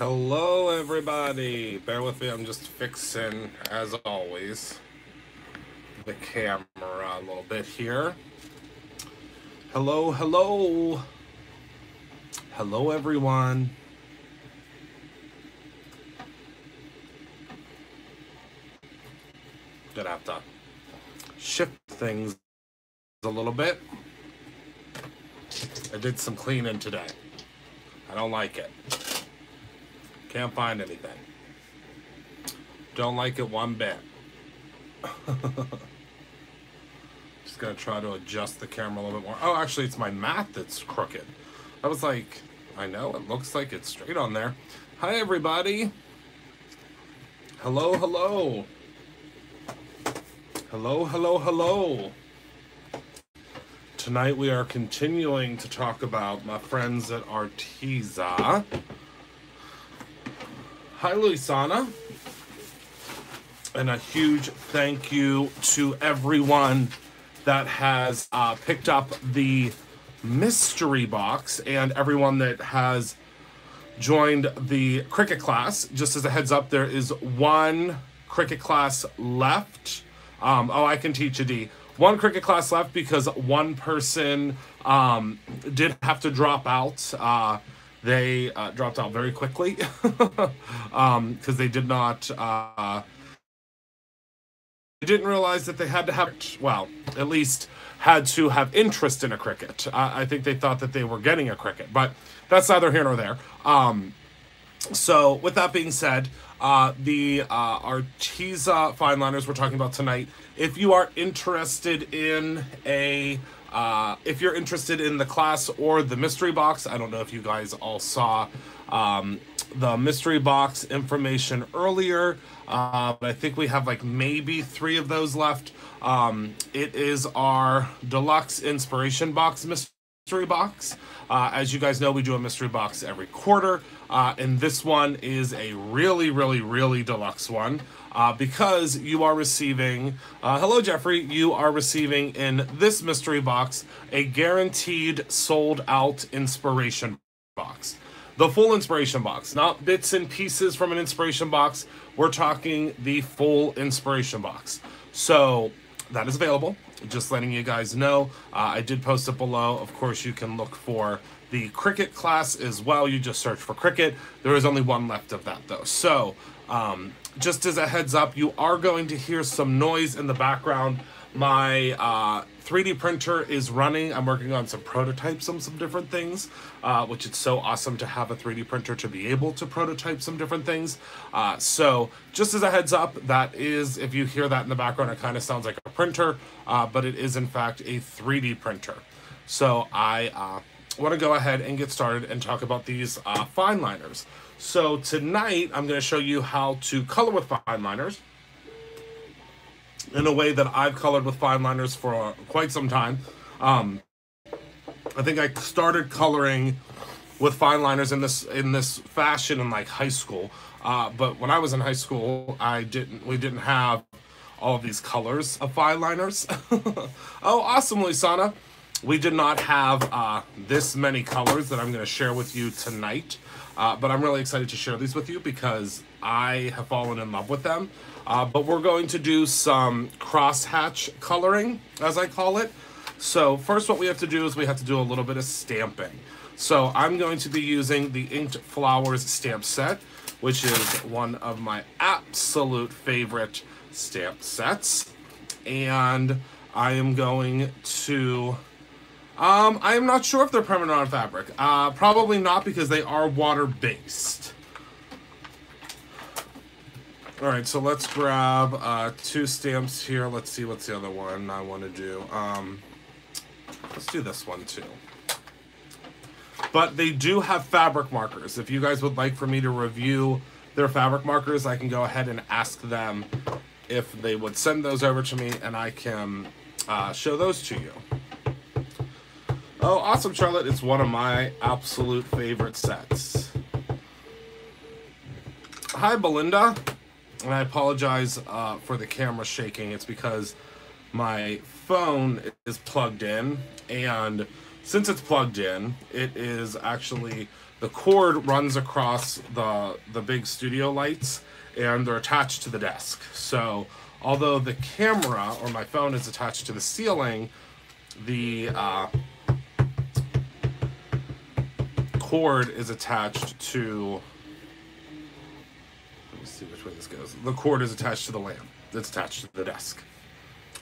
Hello, everybody. Bear with me. I'm just fixing, as always, the camera a little bit here. Hello, hello. Hello, everyone. Gonna have to shift things a little bit. I did some cleaning today. I don't like it. Can't find anything. Don't like it one bit. Just gonna try to adjust the camera a little bit more. Oh, actually, it's my mat that's crooked. I was like, I know, it looks like it's straight on there. Hi, everybody. Hello, hello. Hello, hello, hello. Tonight we are continuing to talk about my friends at Arteza. Hi, Luisana. And a huge thank you to everyone that has uh, picked up the mystery box and everyone that has joined the Cricut class. Just as a heads up, there is one Cricut class left. Um, oh, I can teach a D. One Cricut class left because one person um, did have to drop out. Uh, they uh, dropped out very quickly because um, they did not. Uh, they didn't realize that they had to have, well, at least had to have interest in a Cricut. Uh, I think they thought that they were getting a Cricut, but that's neither here nor there. Um, so, with that being said, uh, the uh, Arteza fine liners we're talking about tonight. If you are interested in a, uh, if you're interested in the class or the mystery box, I don't know if you guys all saw um, the mystery box information earlier. Uh, but I think we have like maybe three of those left. Um, it is our deluxe inspiration box mystery box. Uh, as you guys know, we do a mystery box every quarter, uh, and this one is a really, really, really deluxe one uh, because you are receiving. Uh, hello, Jeffrey. You are receiving in this mystery box a guaranteed sold out inspiration box the full inspiration box, not bits and pieces from an inspiration box. We're talking the full inspiration box. So that is available. Just letting you guys know. Uh, I did post it below. Of course, you can look for the Cricut class as well. You just search for Cricut. There is only one left of that though. So um, just as a heads up, you are going to hear some noise in the background. My uh, 3D printer is running. I'm working on some prototypes on some different things, uh, which it's so awesome to have a 3D printer to be able to prototype some different things. Uh, so just as a heads up, that is, if you hear that in the background, it kind of sounds like a printer, uh, but it is in fact a 3D printer. So I uh, want to go ahead and get started and talk about these uh, fine liners. So tonight I'm going to show you how to color with fine liners in a way that I've colored with fine liners for quite some time. Um, I think I started coloring with fine liners in this in this fashion in like high school. Uh, but when I was in high school, I didn't we didn't have all of these colors of fine liners. oh, awesome, Lisana. We did not have uh, this many colors that I'm going to share with you tonight. Uh, but I'm really excited to share these with you because I have fallen in love with them. Uh, but we're going to do some crosshatch coloring, as I call it. So first what we have to do is we have to do a little bit of stamping. So I'm going to be using the Inked Flowers stamp set, which is one of my absolute favorite stamp sets. And I am going to... Um, I am not sure if they're permanent on fabric. Uh, probably not because they are water-based. All right, so let's grab uh, two stamps here. Let's see what's the other one I want to do. Um, let's do this one too. But they do have fabric markers. If you guys would like for me to review their fabric markers, I can go ahead and ask them if they would send those over to me and I can uh, show those to you. Oh, awesome, Charlotte. It's one of my absolute favorite sets. Hi, Belinda and I apologize uh, for the camera shaking. It's because my phone is plugged in, and since it's plugged in, it is actually the cord runs across the the big studio lights and they're attached to the desk. So although the camera or my phone is attached to the ceiling, the uh, cord is attached to. Which way this goes. The cord is attached to the lamp that's attached to the desk.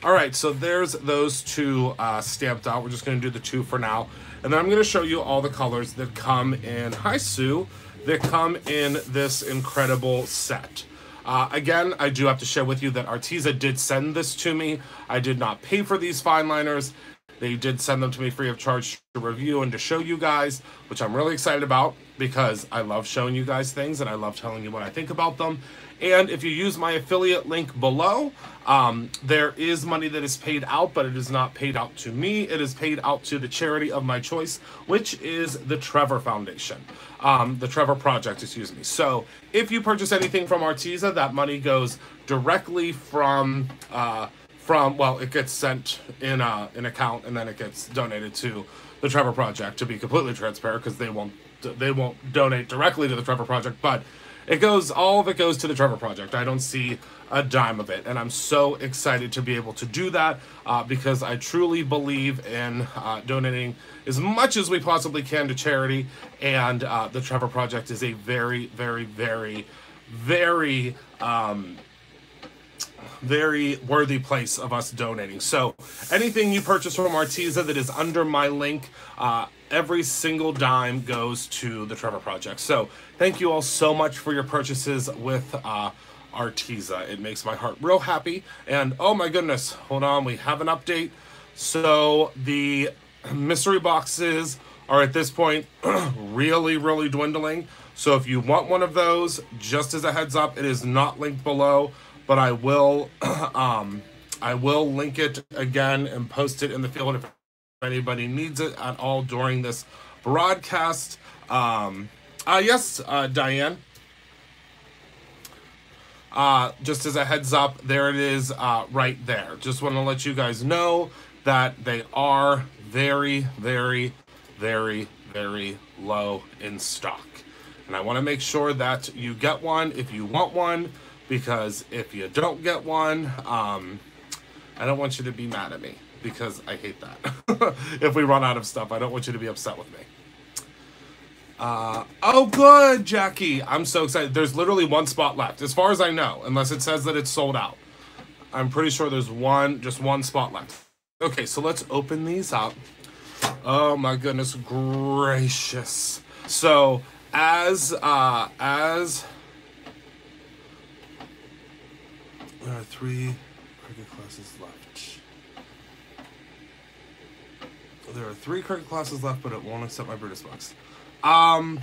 All right, so there's those two uh, stamped out. We're just going to do the two for now. And then I'm going to show you all the colors that come in, hi Sue, that come in this incredible set. Uh, again, I do have to share with you that Arteza did send this to me. I did not pay for these fine liners. They did send them to me free of charge to review and to show you guys, which I'm really excited about because I love showing you guys things and I love telling you what I think about them. And if you use my affiliate link below, um, there is money that is paid out, but it is not paid out to me. It is paid out to the charity of my choice, which is the Trevor Foundation, um, the Trevor Project, excuse me. So if you purchase anything from Arteza, that money goes directly from. Uh, from well, it gets sent in a, an account and then it gets donated to the Trevor Project. To be completely transparent, because they won't they won't donate directly to the Trevor Project, but it goes all of it goes to the Trevor Project. I don't see a dime of it, and I'm so excited to be able to do that uh, because I truly believe in uh, donating as much as we possibly can to charity, and uh, the Trevor Project is a very, very, very, very um, very worthy place of us donating. So anything you purchase from Arteza that is under my link, uh, every single dime goes to the Trevor Project. So thank you all so much for your purchases with uh, Arteza. It makes my heart real happy. And oh my goodness, hold on, we have an update. So the mystery boxes are at this point really, really dwindling. So if you want one of those, just as a heads up, it is not linked below but I will um, I will link it again and post it in the field if anybody needs it at all during this broadcast. Um, uh, yes, uh, Diane. Uh, just as a heads up, there it is uh, right there. Just want to let you guys know that they are very, very, very, very low in stock. And I want to make sure that you get one if you want one because if you don't get one, um, I don't want you to be mad at me because I hate that. if we run out of stuff, I don't want you to be upset with me. Uh, oh, good, Jackie. I'm so excited. There's literally one spot left, as far as I know, unless it says that it's sold out. I'm pretty sure there's one, just one spot left. Okay, so let's open these up. Oh my goodness gracious. So as uh as There are three Cricut classes left. There are three Cricut classes left, but it won't accept my Brutus Bucks. Um,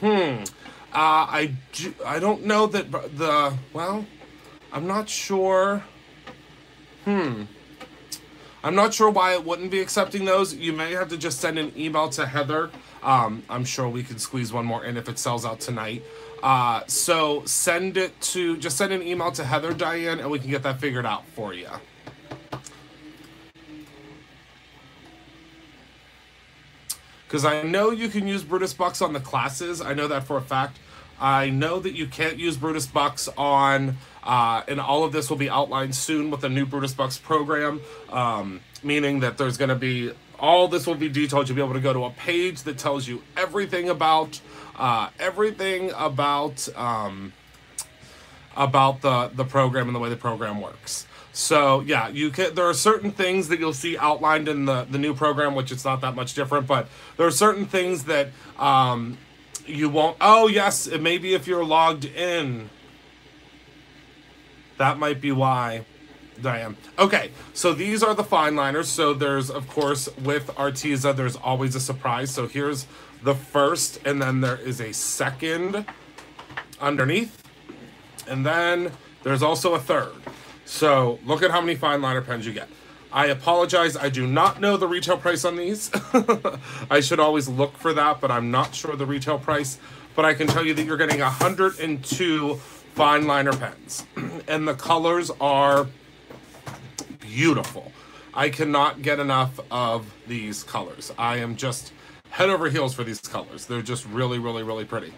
hmm. Uh, I, do, I don't know that the, well, I'm not sure. Hmm. I'm not sure why it wouldn't be accepting those. You may have to just send an email to Heather. Um, I'm sure we can squeeze one more in if it sells out tonight. Uh, so send it to, just send an email to Heather Diane and we can get that figured out for you. Because I know you can use Brutus Bucks on the classes. I know that for a fact. I know that you can't use Brutus Bucks on, uh, and all of this will be outlined soon with the new Brutus Bucks program, um, meaning that there's going to be all this will be detailed. You'll be able to go to a page that tells you everything about uh, everything about um, about the the program and the way the program works. So yeah, you can. There are certain things that you'll see outlined in the the new program, which it's not that much different, but there are certain things that um, you won't. Oh yes, it may be if you're logged in. That might be why. Diane. Okay, so these are the fine liners. So there's, of course, with Arteza, there's always a surprise. So here's the first, and then there is a second underneath. And then there's also a third. So look at how many fine liner pens you get. I apologize, I do not know the retail price on these. I should always look for that, but I'm not sure the retail price. But I can tell you that you're getting 102 fine liner pens. and the colors are beautiful. I cannot get enough of these colors. I am just head over heels for these colors. They're just really, really, really pretty.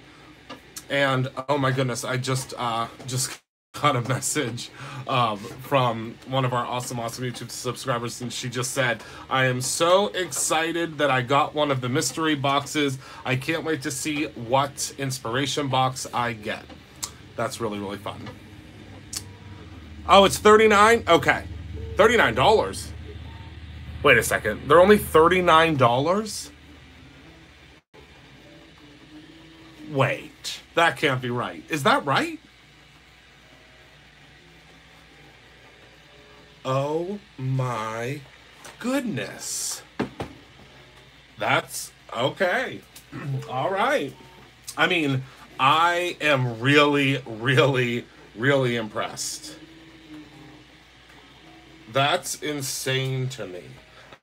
And oh my goodness, I just uh, just got a message um, from one of our awesome, awesome YouTube subscribers, and she just said, "I am so excited that I got one of the mystery boxes. I can't wait to see what inspiration box I get." That's really, really fun. Oh, it's thirty nine. Okay, thirty nine dollars. Wait a second. They're only thirty nine dollars. Wait, that can't be right. Is that right? Oh my goodness. That's okay. All right. I mean, I am really, really, really impressed. That's insane to me.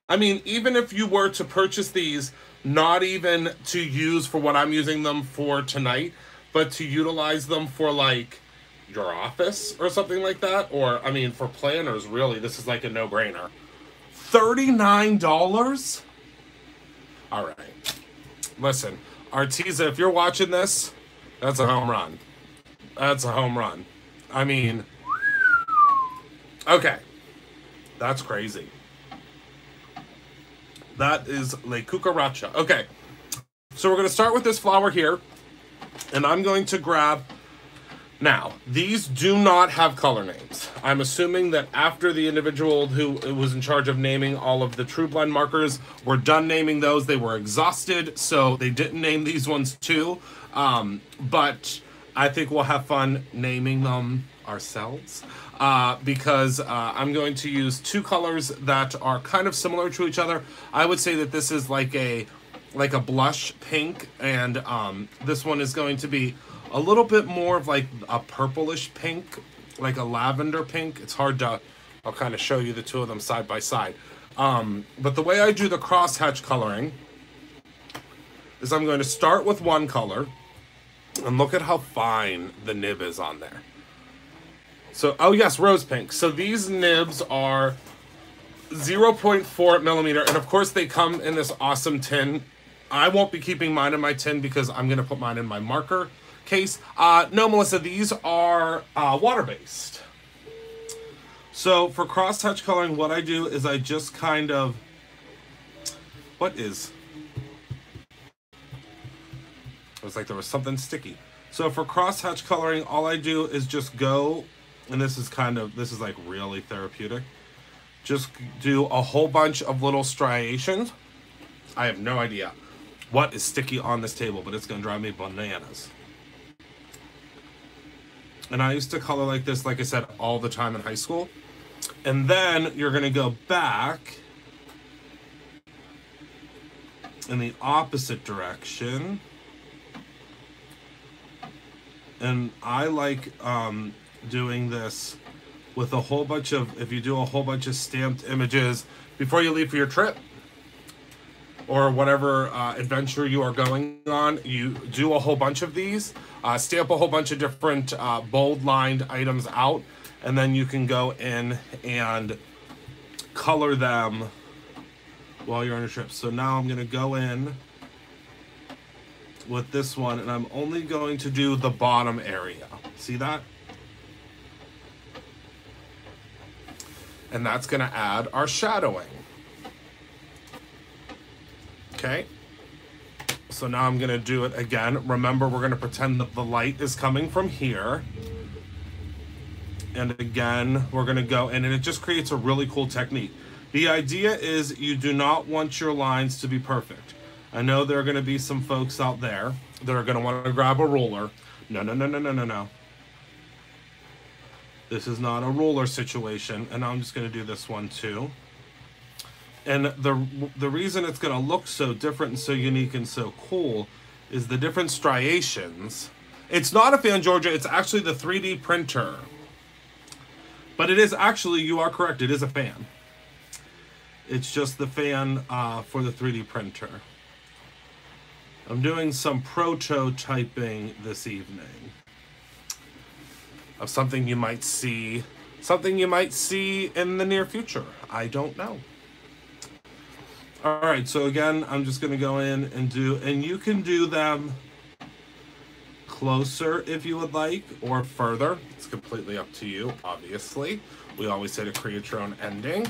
I mean, even if you were to purchase these, not even to use for what I'm using them for tonight, but to utilize them for like your office or something like that, or I mean, for planners, really, this is like a no brainer. $39? All right. Listen, Arteza, if you're watching this, that's a home run. That's a home run. I mean, okay. That's crazy. That is Le Cucaracha. Okay. So we're going to start with this flower here. And I'm going to grab now, these do not have color names. I'm assuming that after the individual who was in charge of naming all of the True Blend markers were done naming those, they were exhausted, so they didn't name these ones too. Um, but I think we'll have fun naming them ourselves uh, because uh, I'm going to use two colors that are kind of similar to each other. I would say that this is like a like a blush pink, and um, this one is going to be a little bit more of like a purplish pink, like a lavender pink. It's hard to, I'll kind of show you the two of them side by side. Um, but the way I do the crosshatch coloring is I'm going to start with one color and look at how fine the nib is on there. So, oh yes, rose pink. So these nibs are 0.4 millimeter, and of course they come in this awesome tin. I won't be keeping mine in my tin because I'm going to put mine in my marker case. Uh, no, Melissa, these are uh, water-based. So for cross-hatch coloring, what I do is I just kind of... What is... It was like there was something sticky. So for cross-hatch coloring, all I do is just go, and this is kind of, this is like really therapeutic. Just do a whole bunch of little striations. I have no idea what is sticky on this table, but it's going to drive me bananas. And I used to color like this, like I said, all the time in high school. And then you're going to go back in the opposite direction. And I like um, doing this with a whole bunch of, if you do a whole bunch of stamped images before you leave for your trip or whatever uh, adventure you are going on, you do a whole bunch of these uh, stamp a whole bunch of different uh, bold lined items out, and then you can go in and color them while you're on your trip. So now I'm gonna go in with this one, and I'm only going to do the bottom area. See that? And that's gonna add our shadowing. Okay. So now I'm gonna do it again. Remember, we're gonna pretend that the light is coming from here. And again, we're gonna go in and it just creates a really cool technique. The idea is you do not want your lines to be perfect. I know there are gonna be some folks out there that are gonna wanna grab a ruler. No, no, no, no, no, no, no. This is not a ruler situation. And I'm just gonna do this one too. And the the reason it's going to look so different and so unique and so cool is the different striations. It's not a fan, Georgia. It's actually the 3D printer. But it is actually, you are correct, it is a fan. It's just the fan uh, for the 3D printer. I'm doing some prototyping this evening of something you might see something you might see in the near future. I don't know. All right, so again, I'm just gonna go in and do, and you can do them closer if you would like, or further. It's completely up to you, obviously. We always say to create your own ending.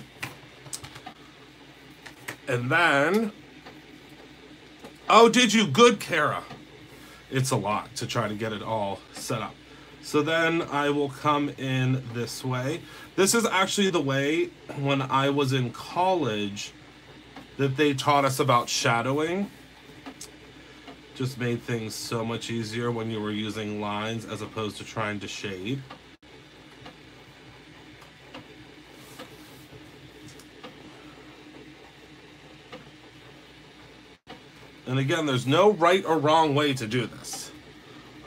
And then, oh, did you? Good, Kara. It's a lot to try to get it all set up. So then I will come in this way. This is actually the way when I was in college that they taught us about shadowing. Just made things so much easier when you were using lines as opposed to trying to shade. And again, there's no right or wrong way to do this.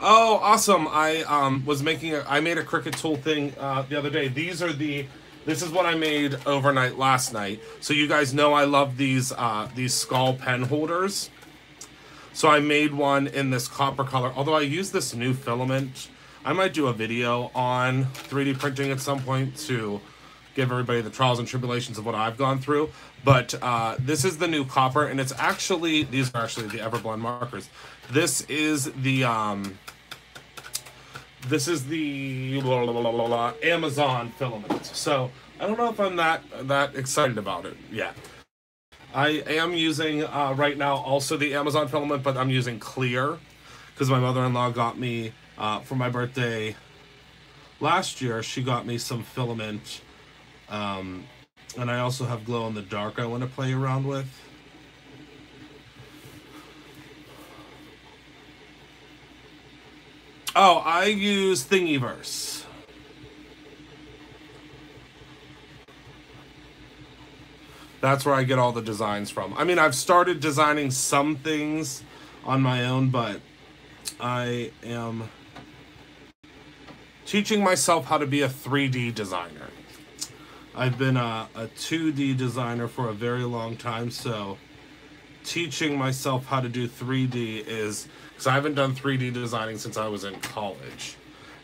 Oh, awesome! I um, was making a, I made a Cricut tool thing uh, the other day. These are the, this is what I made overnight last night. So you guys know I love these uh, these skull pen holders. So I made one in this copper color. Although I use this new filament, I might do a video on 3D printing at some point to give everybody the trials and tribulations of what I've gone through. But uh, this is the new copper, and it's actually these are actually the Everblend markers. This is the um, this is the blah, blah, blah, Amazon filament. So I don't know if I'm that that excited about it yet. I am using uh, right now also the Amazon filament, but I'm using clear because my mother-in-law got me uh, for my birthday last year. She got me some filament um, and I also have glow in the dark I want to play around with. Oh, I use Thingiverse. That's where I get all the designs from. I mean, I've started designing some things on my own, but I am teaching myself how to be a 3D designer. I've been a, a 2D designer for a very long time, so teaching myself how to do 3D is because I haven't done 3D designing since I was in college.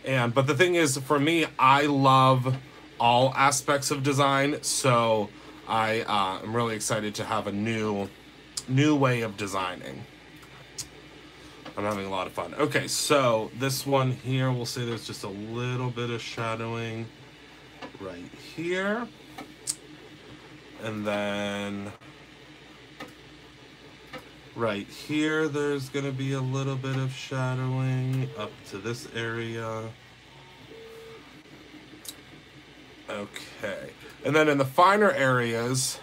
And but the thing is, for me, I love all aspects of design, so I uh, am really excited to have a new new way of designing. I'm having a lot of fun. Okay, so this one here, we'll say there's just a little bit of shadowing right here. And then right here, there's going to be a little bit of shadowing up to this area. Okay. And then in the finer areas,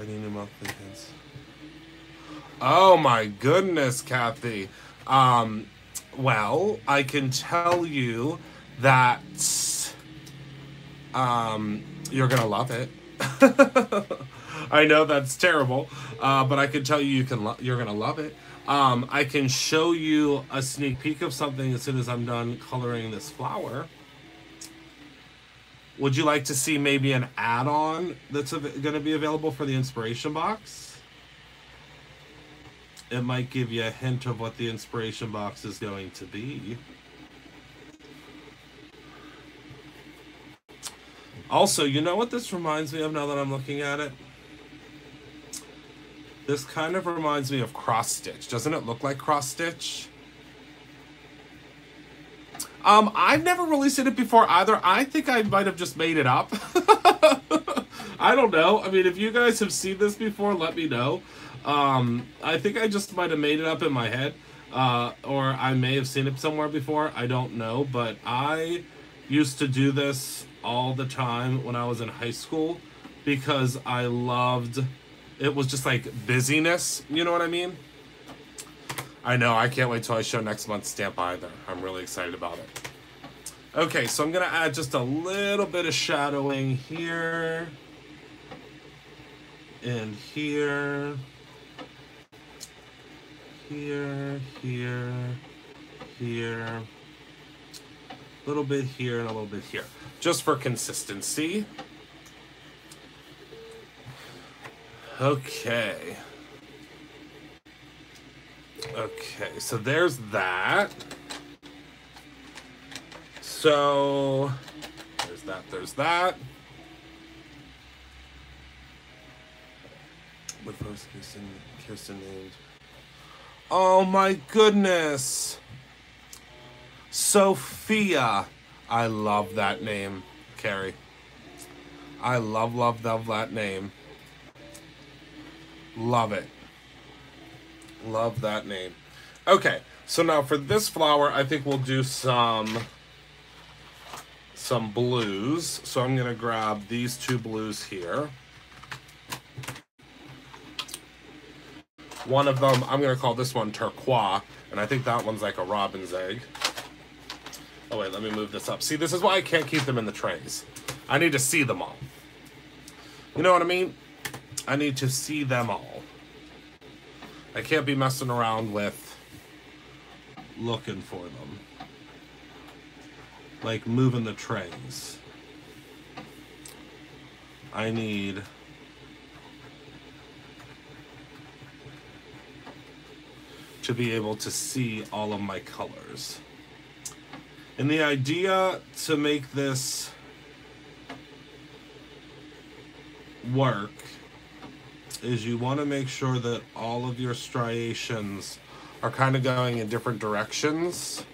any new monthly hints? Oh my goodness, Kathy. Um, well, I can tell you that um, you're gonna love it. I know that's terrible, uh, but I can tell you you can lo- you're gonna love it. Um, I can show you a sneak peek of something as soon as I'm done coloring this flower. Would you like to see maybe an add-on that's going to be available for the inspiration box? It might give you a hint of what the inspiration box is going to be. Also, you know what this reminds me of now that I'm looking at it? This kind of reminds me of cross stitch. Doesn't it look like cross stitch? Um, I've never really seen it before either. I think I might have just made it up. I don't know. I mean, if you guys have seen this before, let me know. Um, I think I just might have made it up in my head. Uh, or I may have seen it somewhere before. I don't know. But I used to do this all the time when I was in high school because I loved it was just like busyness, you know what I mean? I know, I can't wait till I show next month's stamp either. I'm really excited about it. Okay, so I'm gonna add just a little bit of shadowing here and here, here, here, here, a little bit here and a little bit here just for consistency. Okay. Okay, so there's that. So there's that, there's that. With first Kirsten, Kirsten named. Oh my goodness. Sophia. I love that name, Carrie. I love, love, love that name. Love it. Love that name. Okay, so now for this flower, I think we'll do some some blues. So I'm gonna grab these two blues here. One of them, I'm gonna call this one turquoise, and I think that one's like a robin's egg. Oh wait, let me move this up. See, this is why I can't keep them in the trays. I need to see them all. You know what I mean? I need to see them all. I can't be messing around with looking for them. Like moving the trays. I need to be able to see all of my colors. And the idea to make this work is you want to make sure that all of your striations are kind of going in different directions.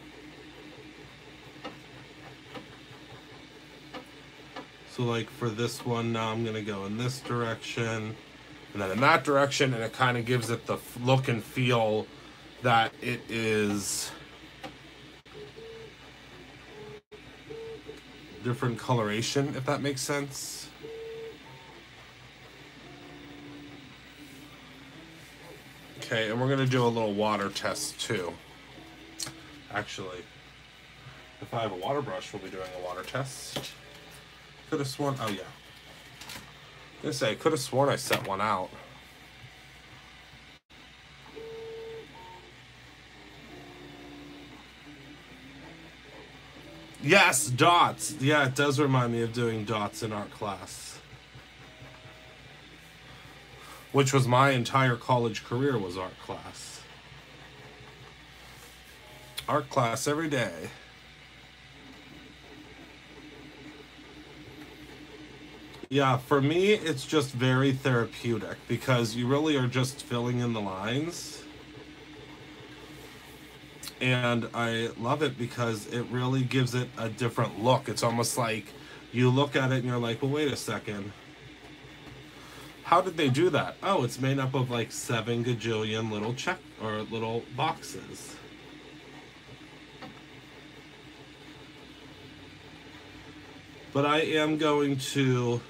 So like for this one now I'm going to go in this direction and then in that direction and it kind of gives it the look and feel that it is different coloration, if that makes sense. Okay, and we're gonna do a little water test too. Actually, if I have a water brush, we'll be doing a water test. Could have sworn, oh yeah. I gonna say, could have sworn I set one out. Yes, dots. Yeah, it does remind me of doing dots in art class. Which was my entire college career was art class. Art class every day. Yeah, for me, it's just very therapeutic because you really are just filling in the lines and I love it because it really gives it a different look. It's almost like you look at it and you're like, well, wait a second. How did they do that? Oh, it's made up of like seven gajillion little check or little boxes. But I am going to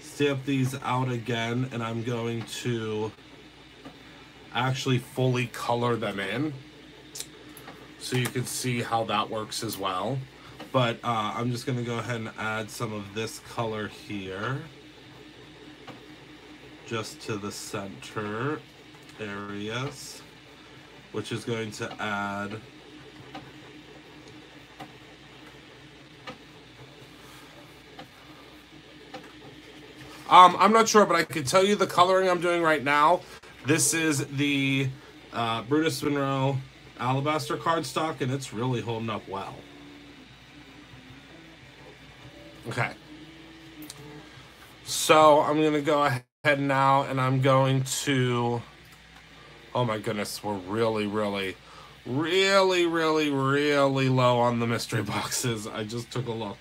stamp these out again and I'm going to actually fully color them in so you can see how that works as well. But uh, I'm just going to go ahead and add some of this color here. Just to the center areas. Which is going to add... Um, I'm not sure, but I can tell you the coloring I'm doing right now. This is the uh, Brutus Monroe alabaster cardstock, and it's really holding up well. Okay. So I'm going to go ahead now, and I'm going to... Oh my goodness, we're really, really, really, really, really low on the mystery boxes. I just took a look.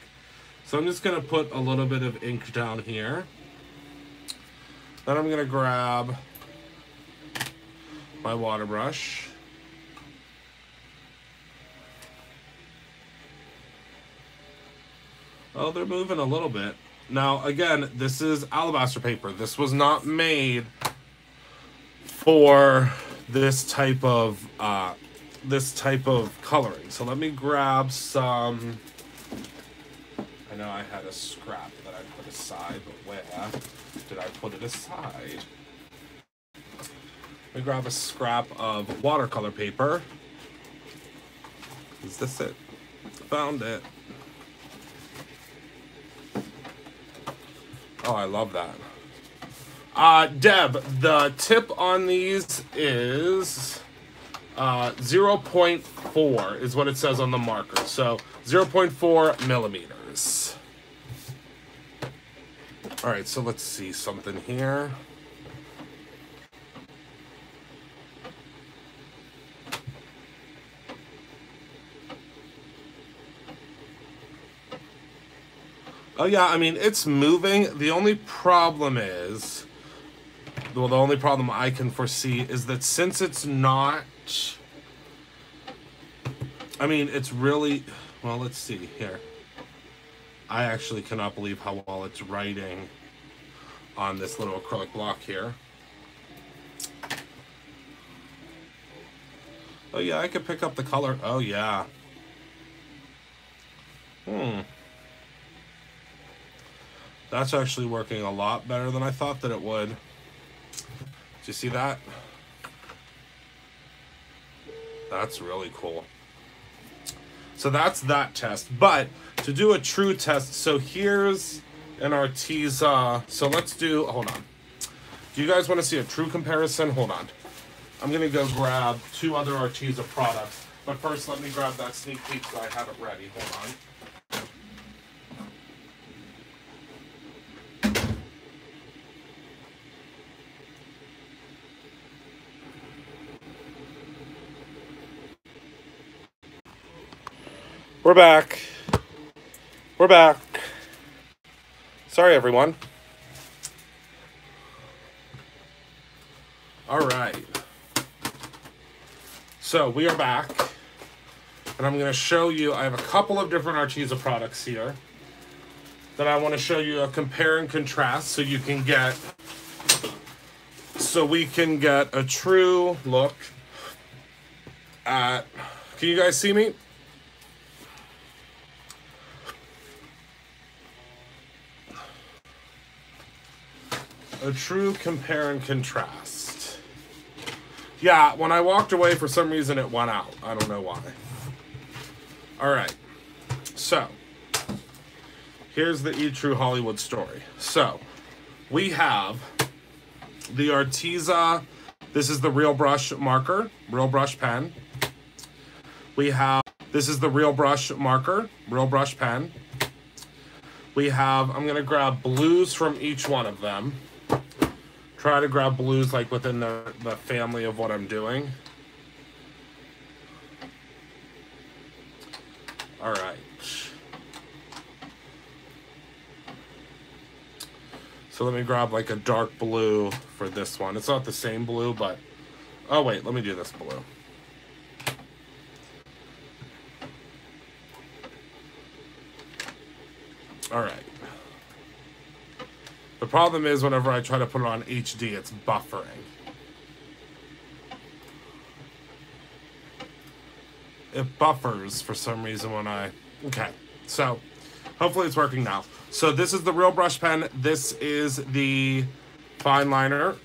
So I'm just going to put a little bit of ink down here. Then I'm going to grab my water brush. Oh, they're moving a little bit. Now, again, this is alabaster paper. This was not made for this type of uh, this type of coloring. So let me grab some. I know I had a scrap that I put aside, but where did I put it aside? Let me grab a scrap of watercolor paper. Is this it? Found it. Oh, I love that. Uh, Deb, the tip on these is Uh, 0.4 is what it says on the marker. So 0.4 millimeters. All right, so let's see something here. Oh yeah, I mean it's moving. The only problem is, well, the only problem I can foresee is that since it's not, I mean it's really, well, let's see here. I actually cannot believe how well it's writing on this little acrylic block here. Oh yeah, I could pick up the color. Oh yeah. Hmm. That's actually working a lot better than I thought that it would. Do you see that? That's really cool. So that's that test. But to do a true test, so here's an Arteza. So let's do, hold on. Do you guys want to see a true comparison? Hold on. I'm going to go grab two other Arteza products. But first, let me grab that sneak peek so I have it ready. Hold on. We're back. We're back. Sorry, everyone. All right. So we are back. And I'm going to show you, I have a couple of different Arteza products here that I want to show you a compare and contrast so you can get, so we can get a true look at, can you guys see me? A true compare and contrast. Yeah, when I walked away, for some reason it went out. I don't know why. All right. So, here's the E True Hollywood story. So, we have the Arteza. This is the Real Brush marker, Real Brush pen. We have, this is the Real Brush marker, Real Brush pen. We have, I'm going to grab blues from each one of them try to grab blues like within the, the family of what I'm doing. All right. So let me grab like a dark blue for this one. It's not the same blue, but... Oh, wait, let me do this blue. All right. The problem is whenever I try to put it on HD, it's buffering. It buffers for some reason when I... Okay, so hopefully it's working now. So this is the real brush pen. This is the fine liner.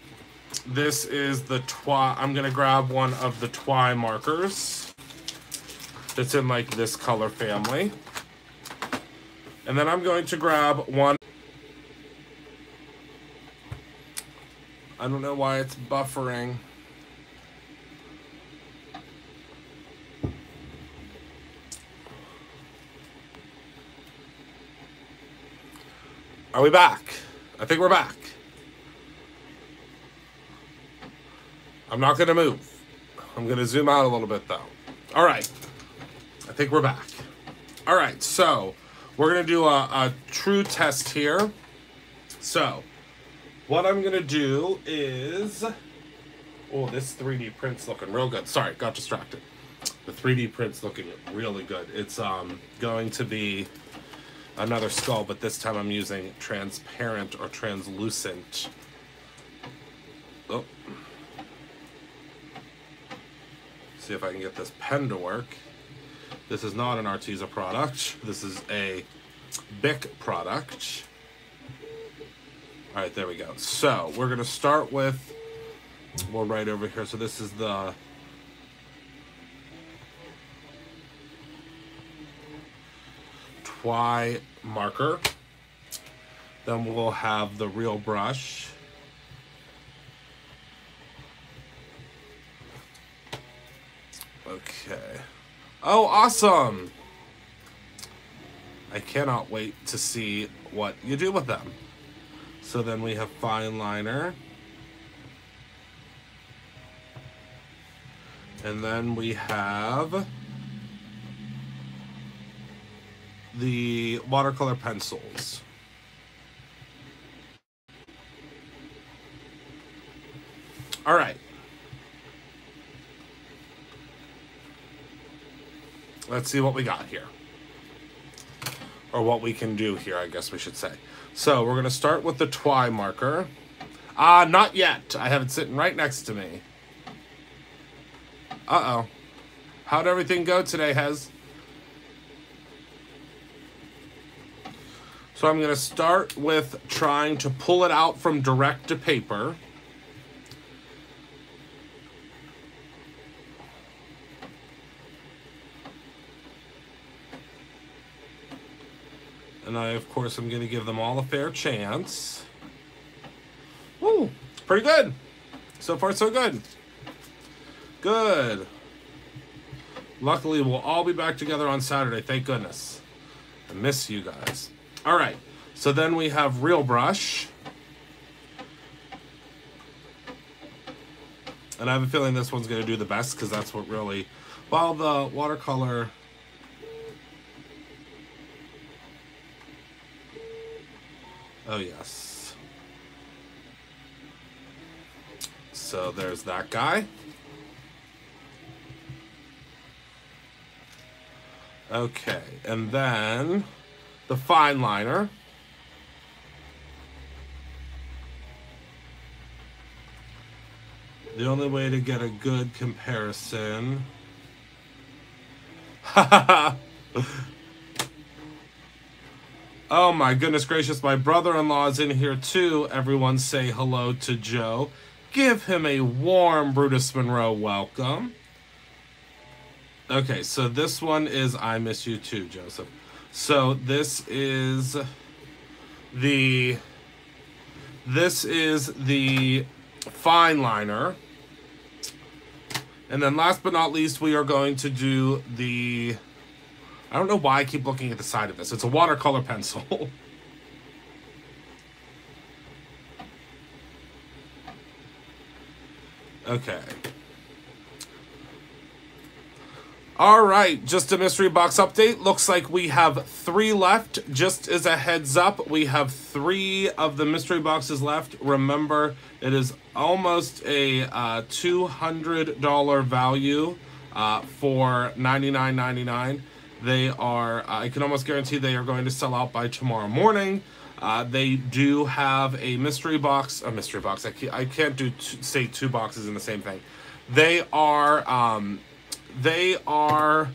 This is the twi. I'm going to grab one of the twi markers that's in like this color family. And then I'm going to grab one I don't know why it's buffering. Are we back? I think we're back. I'm not going to move. I'm going to zoom out a little bit though. All right. I think we're back. All right. So we're going to do a, a true test here. So what I'm gonna do is, oh, this 3D print's looking real good. Sorry, got distracted. The 3D print's looking really good. It's um going to be another skull, but this time I'm using transparent or translucent. Oh. See if I can get this pen to work. This is not an Arteza product. This is a Bic product. All right, there we go. So we're gonna start with, we're right over here. So this is the, twi marker. Then we'll have the real brush. Okay. Oh, awesome! I cannot wait to see what you do with them. So then we have fine liner. And then we have the watercolor pencils. All right. Let's see what we got here. Or what we can do here, I guess we should say. So we're going to start with the twi marker. Ah, uh, not yet. I have it sitting right next to me. Uh-oh. How'd everything go today, Hez? So I'm going to start with trying to pull it out from direct to paper. And I, of course, am going to give them all a fair chance. Woo! Pretty good. So far, so good. Good. Luckily, we'll all be back together on Saturday. Thank goodness. I miss you guys. All right. So then we have Real Brush. And I have a feeling this one's going to do the best because that's what really... While the watercolor Oh, yes. So there's that guy. Okay, and then the fine liner. The only way to get a good comparison. Oh my goodness gracious, my brother-in-law is in here too. Everyone say hello to Joe. Give him a warm Brutus Monroe welcome. Okay, so this one is I Miss You Too, Joseph. So this is the this is the fine liner. And then last but not least, we are going to do the I don't know why I keep looking at the side of this. It's a watercolor pencil. okay. All right, just a mystery box update. Looks like we have three left. Just as a heads up, we have three of the mystery boxes left. Remember, it is almost a uh, $200 value uh, for $99.99. They are, I can almost guarantee they are going to sell out by tomorrow morning. Uh, they do have a mystery box, a mystery box. I can't, I can't do say two boxes in the same thing. They are, um, they are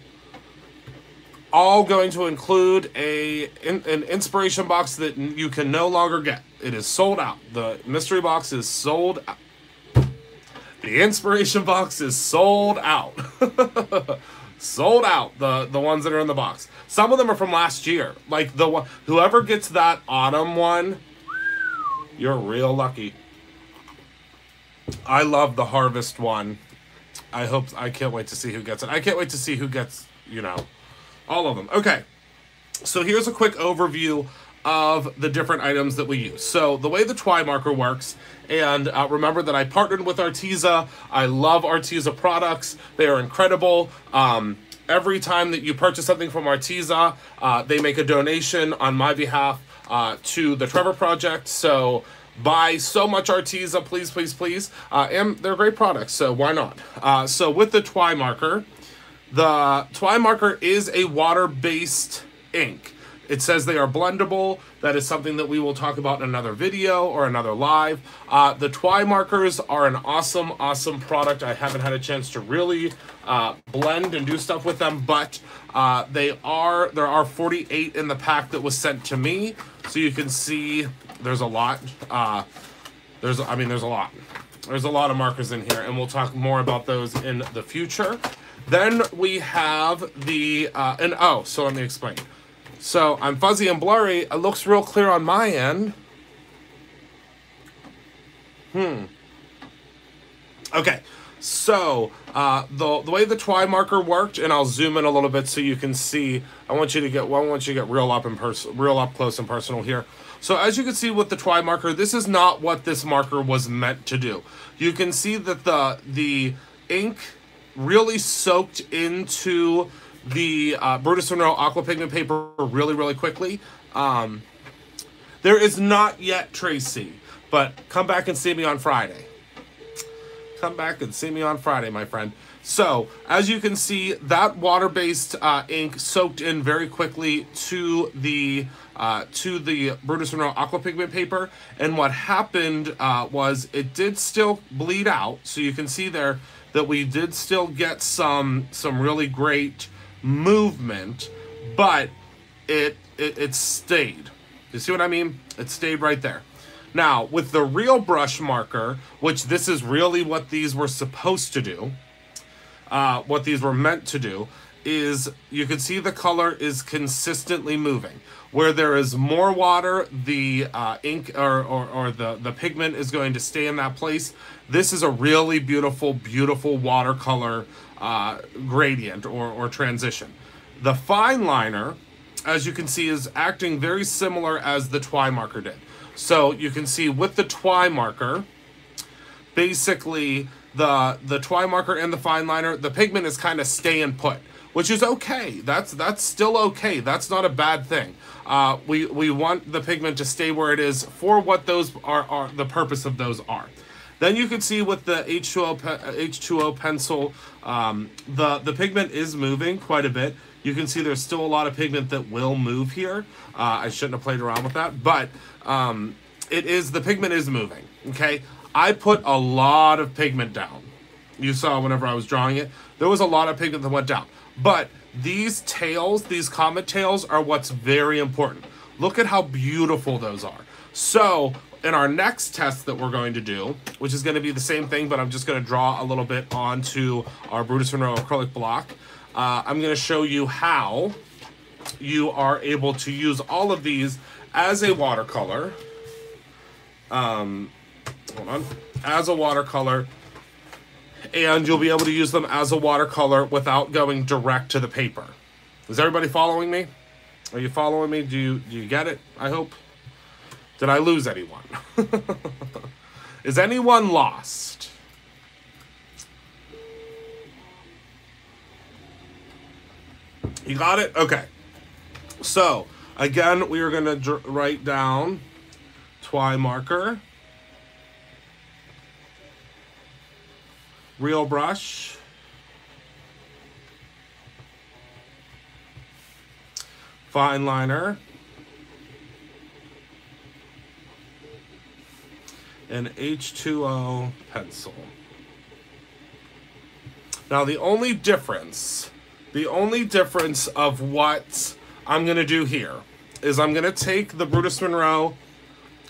all going to include a in, an inspiration box that you can no longer get. It is sold out. The mystery box is sold out. The inspiration box is sold out. sold out the the ones that are in the box. Some of them are from last year. Like the one whoever gets that autumn one you're real lucky. I love the harvest one. I hope i can't wait to see who gets it. I can't wait to see who gets you know all of them. Okay. So here's a quick overview of the different items that we use. So the way the Twi marker works, and uh, remember that I partnered with Arteza. I love Arteza products. They are incredible. Um, every time that you purchase something from Arteza, uh, they make a donation on my behalf uh, to the Trevor Project. So buy so much Arteza, please, please, please. Uh, and they're great products, so why not? Uh, so with the Twi marker, the Twi marker is a water-based ink. It says they are blendable. That is something that we will talk about in another video or another live. Uh, the Twi markers are an awesome, awesome product. I haven't had a chance to really uh, blend and do stuff with them, but uh, they are, there are 48 in the pack that was sent to me. So you can see there's a lot. Uh, there's, I mean, there's a lot. There's a lot of markers in here, and we'll talk more about those in the future. Then we have the, uh, and oh, so let me explain. So I'm fuzzy and blurry. It looks real clear on my end. Hmm. Okay, so uh, the the way the twi marker worked, and I'll zoom in a little bit so you can see. I want you to get. Well, I want you to get real up and person, real up close and personal here. So as you can see with the twi marker, this is not what this marker was meant to do. You can see that the the ink really soaked into the uh, Brutus Monroe aqua pigment paper really, really quickly. Um, there is not yet Tracy, but come back and see me on Friday. Come back and see me on Friday, my friend. So, as you can see, that water-based uh, ink soaked in very quickly to the uh, to the Brutus Monroe aqua pigment paper, and what happened uh, was it did still bleed out. So you can see there that we did still get some some really great movement, but it it, it stayed. You see what I mean? It stayed right there. Now, with the real brush marker, which this is really what these were supposed to do, uh, what these were meant to do, is you can see the color is consistently moving. Where there is more water, the uh, ink or, or, or the, the pigment is going to stay in that place. This is a really beautiful, beautiful watercolor uh, gradient or, or transition. The fine liner, as you can see, is acting very similar as the twi marker did. So you can see with the twi marker, basically the the twi marker and the fine liner, the pigment is kind of staying put which is okay. That's that's still okay. That's not a bad thing. Uh, we we want the pigment to stay where it is for what those are, are the purpose of those are. Then you can see with the H2O H2O pencil, um, the the pigment is moving quite a bit. You can see there's still a lot of pigment that will move here. Uh, I shouldn't have played around with that, but um, it is the pigment is moving. Okay, I put a lot of pigment down. You saw whenever I was drawing it, there was a lot of pigment that went down. But these tails, these comet tails, are what's very important. Look at how beautiful those are. So, in our next test that we're going to do, which is going to be the same thing, but I'm just going to draw a little bit onto our Brutus Monroe acrylic block, uh, I'm going to show you how you are able to use all of these as a watercolor. Um, hold on. As a watercolor and you'll be able to use them as a watercolor without going direct to the paper. Is everybody following me? Are you following me? Do you, do you get it? I hope. Did I lose anyone? Is anyone lost? You got it? Okay. So, again, we are going to write down twi marker. real brush. Fine liner. And H2O pencil. Now the only difference, the only difference of what I'm to do here is I'm to take the Brutus Monroe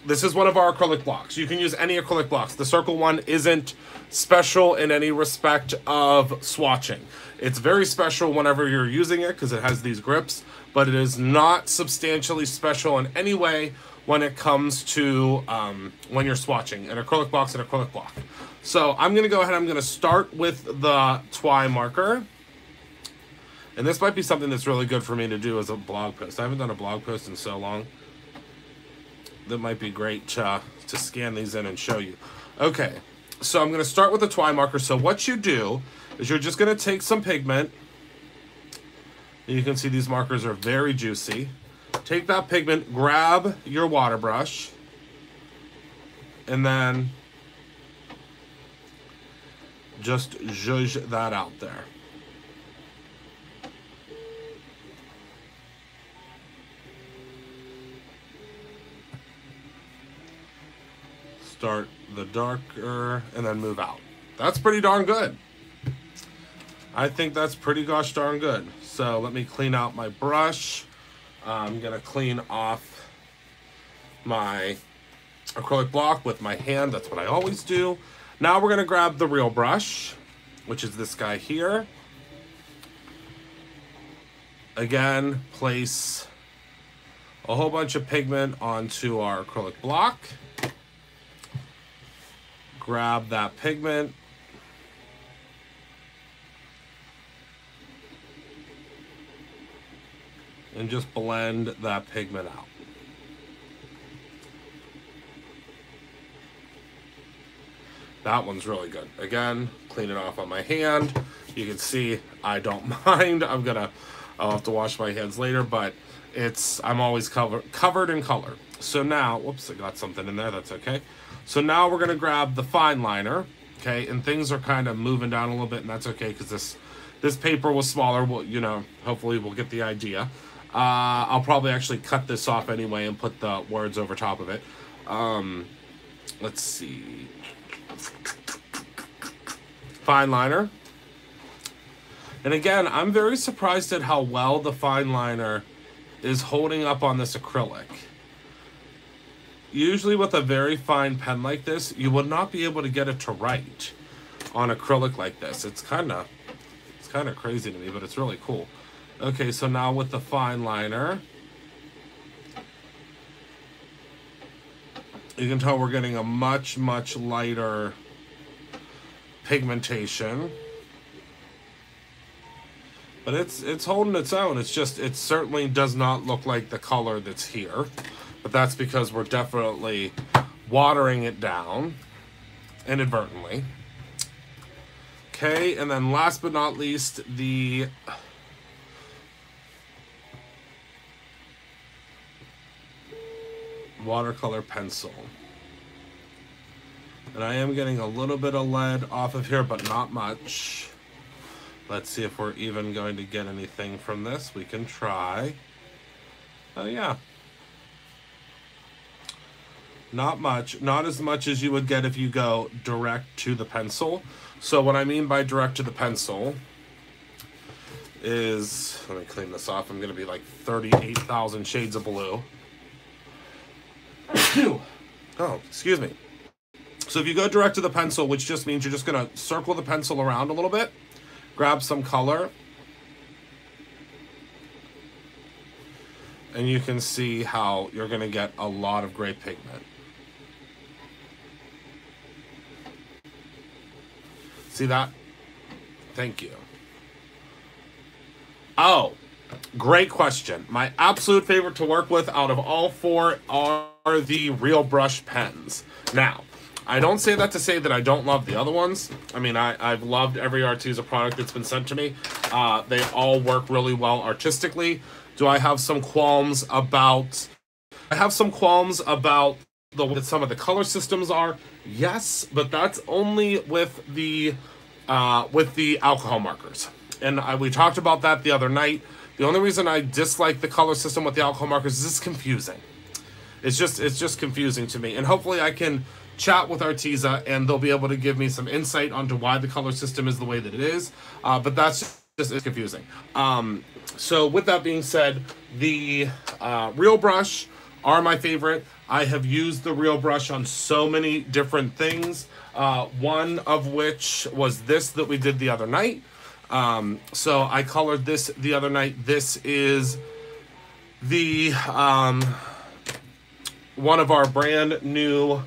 this is one of our acrylic blocks. You can use any acrylic blocks. The circle one isn't special in any respect of swatching. It's very special whenever you're using it because it has these grips, but it is not substantially special in any way when it comes to um, when you're swatching an acrylic box and acrylic block. So I'm to go ahead, I'm to start with the Twi marker. And this might be something that's really good for me to do as a blog post. I haven't done a blog post in so long that might be great to, to scan these in and show you. Okay, so I'm to start with the twi marker. So what you do is you're just to take some pigment. You can see these markers are very juicy. Take that pigment, grab your water brush, and then just zhuzh that out there. start the darker and then move out. That's pretty darn good. I think that's pretty gosh darn good. So let me clean out my brush. I'm gonna clean off my acrylic block with my hand. That's what I always do. Now we're gonna grab the real brush, which is this guy here. Again, place a whole bunch of pigment onto our acrylic block grab that pigment and just blend that pigment out. That one's really good. Again, clean it off on my hand. You can see I don't mind. I'm gonna, I'll have to wash my hands later, but it's, I'm always cover, covered in color. So now, whoops, I got something in there, that's okay. So now we're gonna grab the fine liner, okay, and things are kind of moving down a little bit, and that's okay, because this, this paper was smaller, well, you know, hopefully we'll get the idea. Uh, I'll probably actually cut this off anyway and put the words over top of it. Um, let's see. Fine liner. And again, I'm very surprised at how well the fine liner is holding up on this acrylic. Usually with a very fine pen like this, you would not be able to get it to write on acrylic like this. It's kind of it's kind of crazy to me, but it's really cool. Okay, so now with the fine liner, you can tell we're getting a much, much lighter pigmentation. But it's it's holding its own. It's just it certainly does not look like the color that's here. But that's because we're definitely watering it down inadvertently. Okay, and then last but not least, the watercolor pencil. And I am getting a little bit of lead off of here, but not much. Let's see if we're even going to get anything from this. We can try. Oh, yeah. Not much. Not as much as you would get if you go direct to the pencil. So what I mean by direct to the pencil is... Let me clean this off. I'm going to be like 38,000 shades of blue. Oh, excuse me. So if you go direct to the pencil, which just means you're just going to circle the pencil around a little bit, grab some color, and you can see how you're going to get a lot of gray pigment. See that? Thank you. Oh, great question. My absolute favorite to work with out of all four are the Real Brush pens. Now, I don't say that to say that I don't love the other ones. I mean, I, I've loved every Arteza product that's been sent to me. Uh, they all work really well artistically. Do I have some qualms about... I have some qualms about the way that some of the color systems are. Yes, but that's only with the uh, with the alcohol markers. And I, we talked about that the other night. The only reason I dislike the color system with the alcohol markers is it's confusing. It's just it's just confusing to me. And hopefully I can chat with Arteza and they'll be able to give me some insight onto why the color system is the way that it is. Uh, but that's just it's confusing. Um, so with that being said, the uh, Real Brush are my favorite. I have used the Real Brush on so many different things. Uh, one of which was this that we did the other night. Um, so I colored this the other night. This is the um, one of our brand new.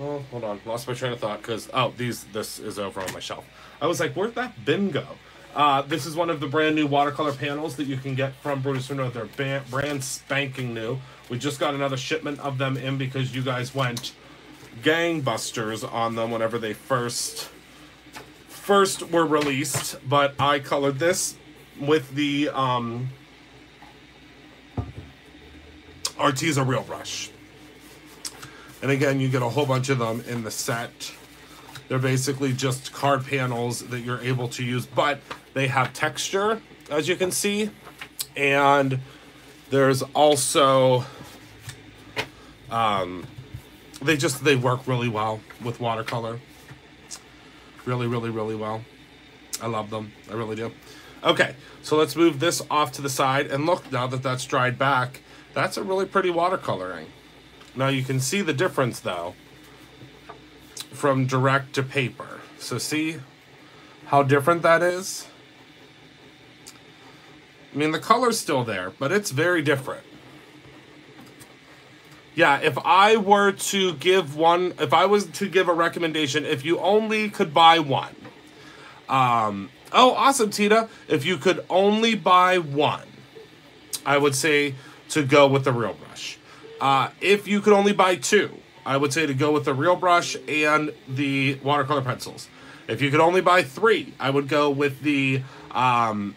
Oh, hold on, lost my train of thought because oh, these this is over on my shelf. I was like, where'd that bin go? Uh, this is one of the brand new watercolor panels that you can get from Brutus Monroe. They're brand spanking new. We just got another shipment of them in because you guys went gangbusters on them whenever they first first were released. But I colored this with the um, Arteza Real Brush. And again, you get a whole bunch of them in the set. They're basically just card panels that you're able to use, but they have texture, as you can see. And there's also, um, they just, they work really well with watercolor. Really, really, really well. I love them. I really do. Okay, so let's move this off to the side. And look, now that that's dried back, that's a really pretty watercoloring. Now you can see the difference though from direct to paper. So see how different that is? I mean, the color's still there, but it's very different. Yeah, if I were to give one, if I was to give a recommendation, if you only could buy one. Um, oh, awesome, Tita. If you could only buy one, I would say to go with the real brush. Uh, if you could only buy two, I would say to go with the real brush and the watercolor pencils. If you could only buy three, I would go with the um,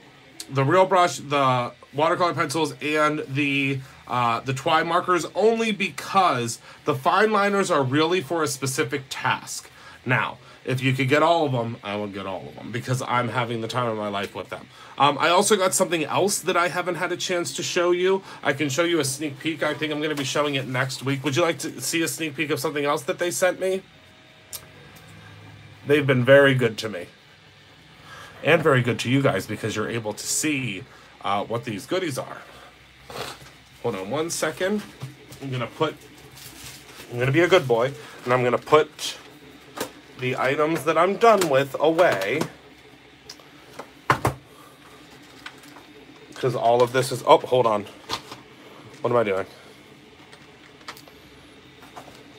the real brush, the watercolor pencils, and the uh, the twi markers only because the fine liners are really for a specific task. Now, if you could get all of them, I would get all of them because I'm having the time of my life with them. Um, I also got something else that I haven't had a chance to show you. I can show you a sneak peek. I think I'm going to be showing it next week. Would you like to see a sneak peek of something else that they sent me? They've been very good to me. And very good to you guys because you're able to see uh, what these goodies are. Hold on one second. I'm to put, I'm to be a good boy, and I'm to put the items that I'm done with away. Because all of this is, oh, hold on. What am I doing?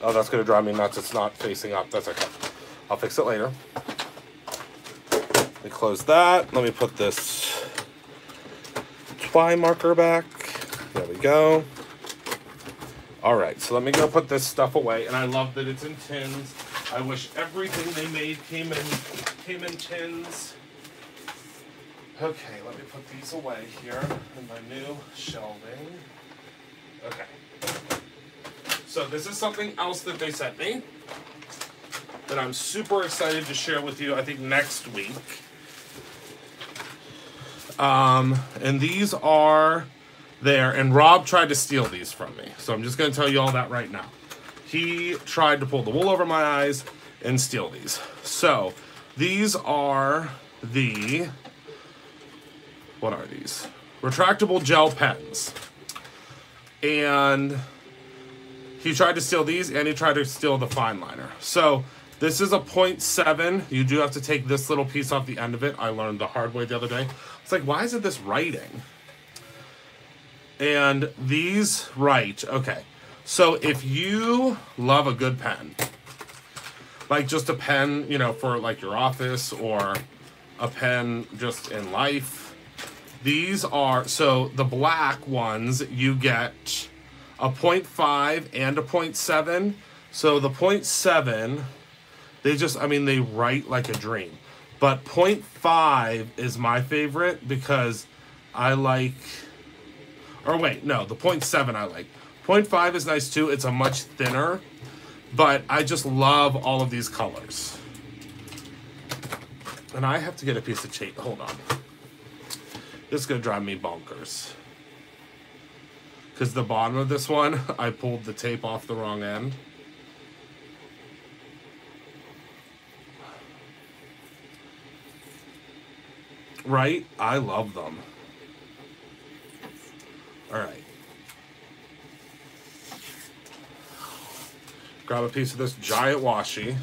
Oh, that's to drive me nuts. It's not facing up. That's okay. I'll fix it later. Let me close that. Let me put this twi marker back. There we go. All right, so let me go put this stuff away. And I love that it's in tins. I wish everything they made came in came in tins. Okay, let me put these away here in my new shelving. Okay. So this is something else that they sent me that I'm super excited to share with you, I think next week. Um, and these are there, and Rob tried to steal these from me. So I'm just going to tell you all that right now. He tried to pull the wool over my eyes and steal these. So these are the, what are these? Retractable gel pens. And he tried to steal these and he tried to steal the fine liner. So this is a 0.7. You do have to take this little piece off the end of it. I learned the hard way the other day. It's like, why isn't this writing? And these write, okay. So if you love a good pen, like just a pen, you know, for like your office or a pen just in life, these are, so the black ones, you get a 0.5 and a 0.7. So the 0.7 they just, I mean, they write like a dream. But 0.5 is my favorite because I like, or wait, no, the 0.7 I like. 0.5 is nice too. It's a much thinner, but I just love all of these colors. And I have to get a piece of tape. Hold on. This is going to drive me bonkers. Because the bottom of this one, I pulled the tape off the wrong end. Right? I love them. All right. Grab a piece of this giant washi.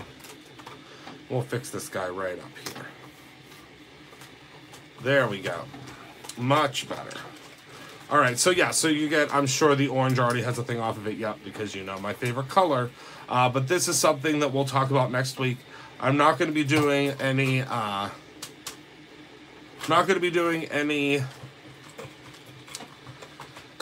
We'll fix this guy right up here. There we go. Much better. All right, so yeah, so you get, I'm sure the orange already has a thing off of it, yep, because you know my favorite color. Uh, but this is something that we'll talk about next week. I'm not going to be doing any uh, not going to be doing any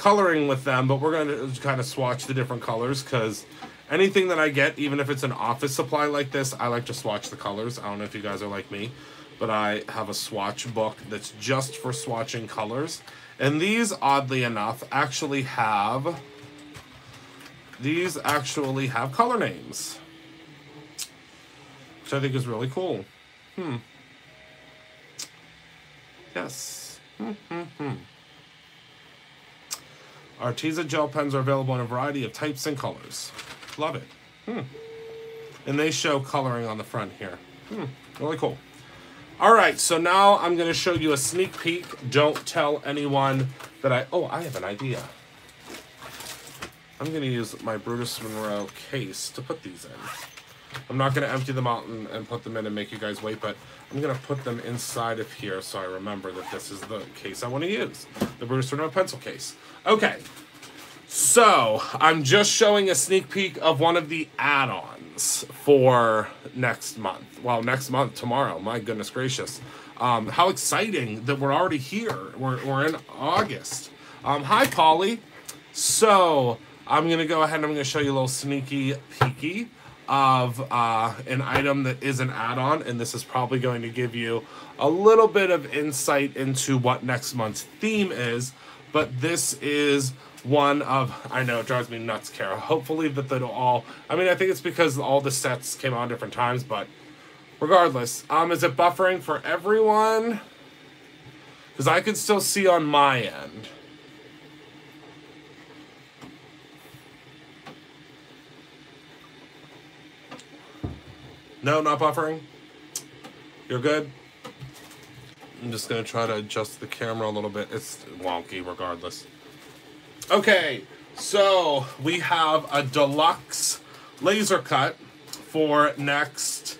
coloring with them, but we're going to kind of swatch the different colors because anything that I get, even if it's an office supply like this, I like to swatch the colors. I don't know if you guys are like me, but I have a swatch book that's just for swatching colors. And these, oddly enough, actually have, these actually have color names, which I think is really cool. Hmm. Yes. Mm-hmm. Arteza gel pens are available in a variety of types and colors. Love it. Hmm. And they show coloring on the front here. Hmm. Really cool. All right, so now I'm going to show you a sneak peek. Don't tell anyone that I... Oh, I have an idea. I'm going to use my Brutus Monroe case to put these in. I'm not going to empty them out and, and, put them in and make you guys wait, but I'm going to put them inside of here so I remember that this is the case I want to use. The Brutus Monroe pencil case. Okay, so I'm just showing a sneak peek of one of the add-ons for next month. Well, next month, tomorrow. My goodness gracious. Um, how exciting that we're already here. We're, we're in August. Um, hi, Polly. So I'm gonna go ahead and I'm gonna show you a little sneaky peeky of uh, an item that is an add-on, and this is probably going to give you a little bit of insight into what next month's theme is. But this is one of I know it drives me nuts, Kara. Hopefully that they'll all. I mean, I think it's because all the sets came out different times, but regardless, um, is it buffering for everyone? Because I can still see on my end. No, not buffering. You're good. I'm just gonna try to adjust the camera a little bit. It's wonky regardless. Okay, so we have a deluxe laser cut for next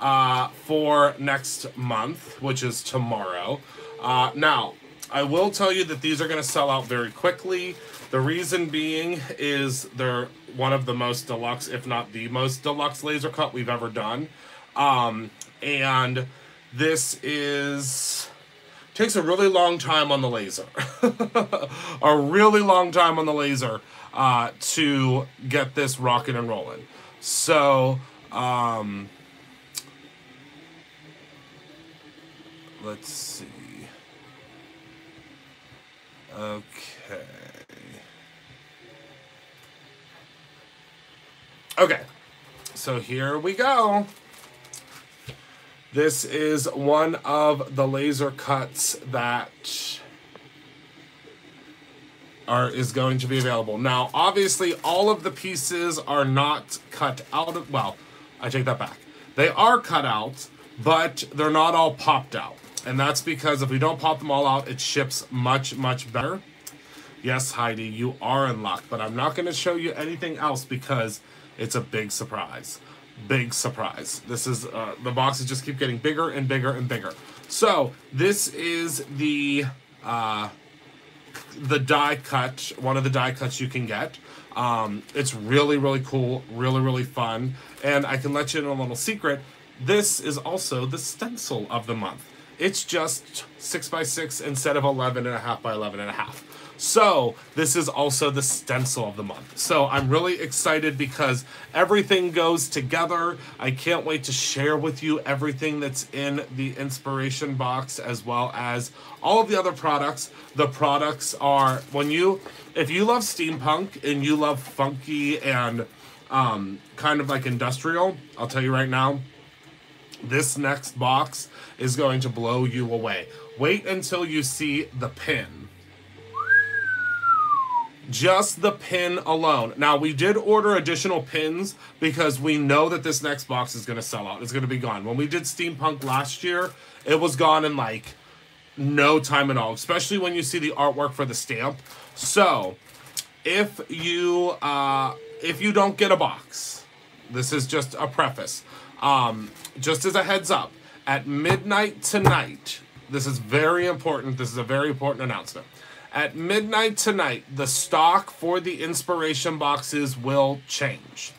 uh, for next month, which is tomorrow. Uh, now, I will tell you that these are going to sell out very quickly. The reason being is they're one of the most deluxe, if not the most deluxe laser cut we've ever done. Um, and this is takes a really long time on the laser, a really long time on the laser uh, to get this rocking and rolling. So, um, let's see. Okay. Okay. So here we go. This is one of the laser cuts that are is going to be available. Now, obviously, all of the pieces are not cut out of well, I take that back. They are cut out, but they're not all popped out. And that's because if we don't pop them all out, it ships much, much better. Yes, Heidi, you are in luck, but I'm not going to show you anything else because it's a big surprise. Big surprise. This is, uh, the boxes just keep getting bigger and bigger and bigger. So, this is the, uh, the die cut, one of the die cuts you can get. Um, it's really, really cool, really, really fun. And I can let you in a little secret. This is also the stencil of the month. It's just 6 by 6 instead of 11 and a half by 11 and a half. So, this is also the stencil of the month. So, I'm really excited because everything goes together. I can't wait to share with you everything that's in the inspiration box as well as all of the other products. The products are when you if you love steampunk and you love funky and um, kind of like industrial, I'll tell you right now, this next box is going to blow you away. Wait until you see the pin. Just the pin alone. Now, we did order additional pins because we know that this next box is going to sell out. It's going to be gone. When we did Steampunk last year, it was gone in like no time at all, especially when you see the artwork for the stamp. So, if you uh, if you don't get a box, this is just a preface. Um, just as a heads up, at midnight tonight, this is very important. This is a very important announcement. At midnight tonight, the stock for the inspiration boxes will change.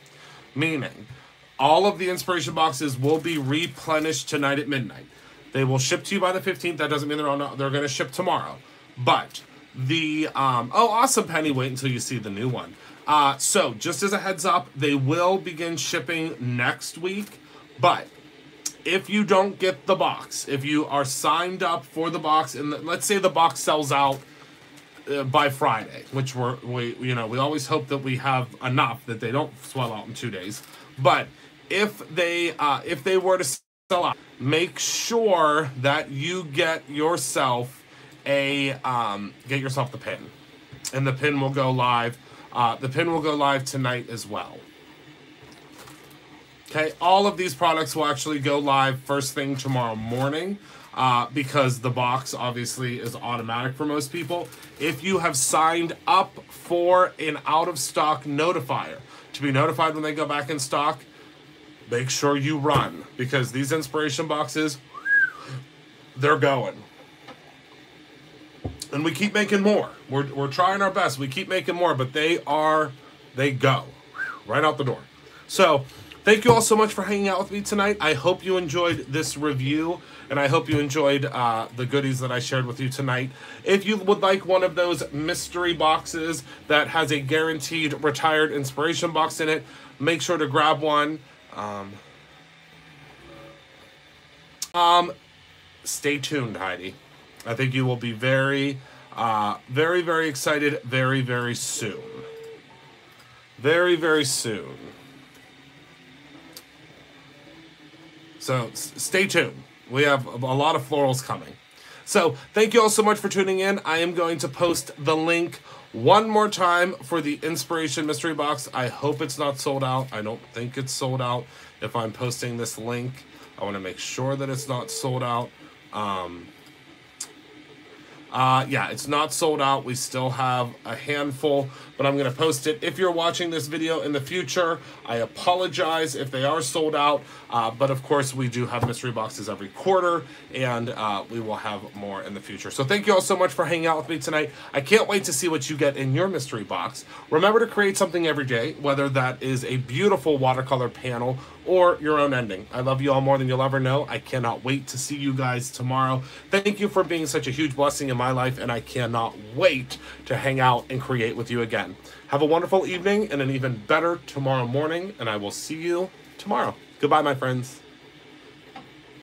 Meaning, all of the inspiration boxes will be replenished tonight at midnight. They will ship to you by the 15th. That doesn't mean they're on, they're going to ship tomorrow. But the um oh awesome Penny, wait until you see the new one. Uh so just as a heads up, they will begin shipping next week, but if you don't get the box, if you are signed up for the box, and let's say the box sells out uh, by Friday, which we're we you know we always hope that we have enough that they don't swell out in two days. But if they uh, if they were to sell out, make sure that you get yourself a um, get yourself the pin, and the pin will go live. Uh, the pin will go live tonight as well. Okay, all of these products will actually go live first thing tomorrow morning uh, because the box obviously is automatic for most people. If you have signed up for an out of stock notifier to be notified when they go back in stock, make sure you run because these inspiration boxes, they're going. And we keep making more. We're, we're trying our best. We keep making more, but they are, they go right out the door. So, thank you all so much for hanging out with me tonight. I hope you enjoyed this review, and I hope you enjoyed uh, the goodies that I shared with you tonight. If you would like one of those mystery boxes that has a guaranteed retired inspiration box in it, make sure to grab one. Um, um, stay tuned, Heidi. I think you will be very, uh, very, very excited very, very soon. Very, very soon. So stay tuned. We have a lot of florals coming. So thank you all so much for tuning in. I am going to post the link one more time for the inspiration mystery box. I hope it's not sold out. I don't think it's sold out if I'm posting this link. I want to make sure that it's not sold out. Um, uh, yeah, it's not sold out. We still have a handful, but I'm going to post it. If you're watching this video in the future, I apologize if they are sold out. Uh, but of course, we do have mystery boxes every quarter, and uh, we will have more in the future. So thank you all so much for hanging out with me tonight. I can't wait to see what you get in your mystery box. Remember to create something every day, whether that is a beautiful watercolor panel or your own ending. I love you all more than you'll ever know. I cannot wait to see you guys tomorrow. Thank you for being such a huge blessing in my life, and I cannot wait to hang out and create with you again. Have a wonderful evening and an even better tomorrow morning, and I will see you tomorrow. Goodbye, my friends.